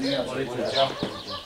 你要 야, 머.